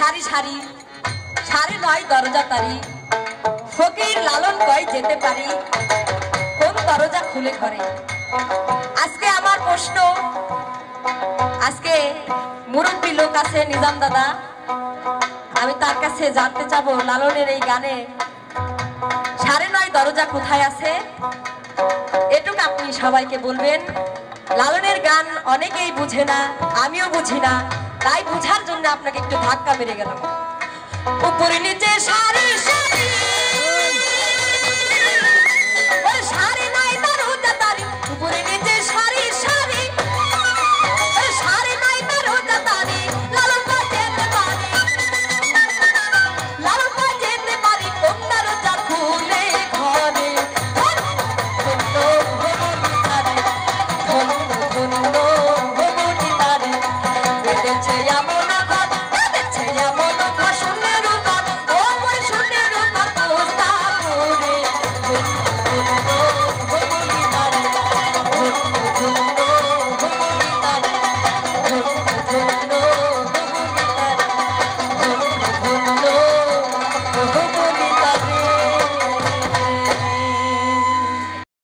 সারি সারি সারি নয় দরজা তারি, ফকির লালন কয় যেতে পারি, কোন দরজা খুলে ঘরে? আজকে আমার প্রশ্ন, আজকে মুরব্বী লোক আছে নিজাম দাদা, আমি তার কাছে জানতে চাব লালনের এই গানে সাড়ে নয় দরজা কোথায় আছে? এটুকু আপনি সবাইকে বলবেন, লালনের গান অনেকেই বুঝে না, আমিও বুঝি না, তাই বুঝার জন্য আপনাকে একটু ধাক্কা মেরে গেলাম। উপরে নিচে সারি সারি